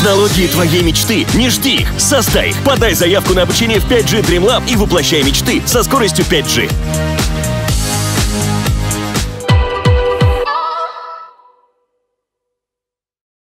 Технологии твоей мечты. Не жди их, создай их. Подай заявку на обучение в 5G Dream Lab и воплощай мечты со скоростью 5G.